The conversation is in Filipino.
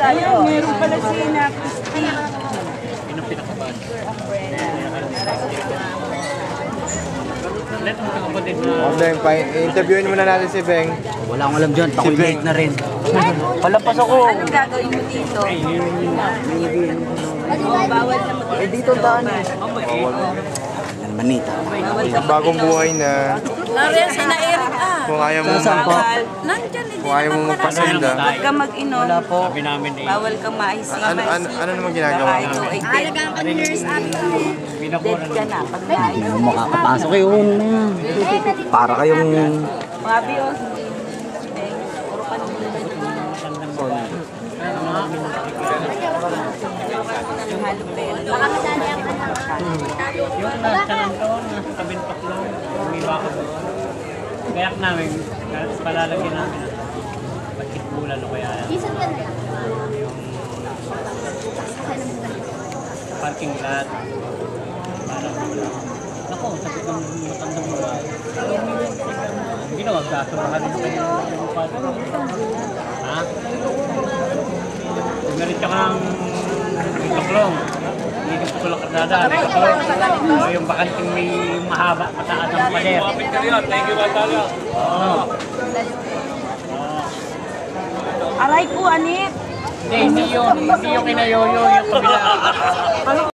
Ayun, meron pala si na Christy. Sino pinakapad? Let mo ka kapatid na O, Beng, pa- interviewin muna natin si Beng. Wala akong alam dyan. Ako'y late na rin. Palapas ako. Anong gagawin mo dito? Oh, bawal na mag Eh, dito ang daan eh. Yan, manita. Bagong buhay na Nariyan si na Eric ah. kung ayaw mo, Saan po? Nandyan, hindi kung ayaw mo naman marami. Huwag ka mag-inom. Wala po. sabi namin eh. Bawal kang maisip. Ano, ano, ano naman ginagawa mo? ito ay dead. Dead Binakura ka na pag. Yung makakapasok kayo. Para kayong... Mabi o Puro ka Yung halupin. Yung nasa nandoon, nasa tabing paklong, umiwa ka doon. Kayak namin, palalagyan namin ng basketbulan o kaya yung parking lot. Parang, ako, sabi ko matandang mga. Gasurahan din kayo yung parking. Ha? Gumalit ka ng paklong. Kasada. Oh, yung bakanting may mahaba, mataas ang pader. Thank you, Natalia. Oo. Aray ko, anit. Hindi, hindi yun. Hindi yung kinayoyo yung kabila.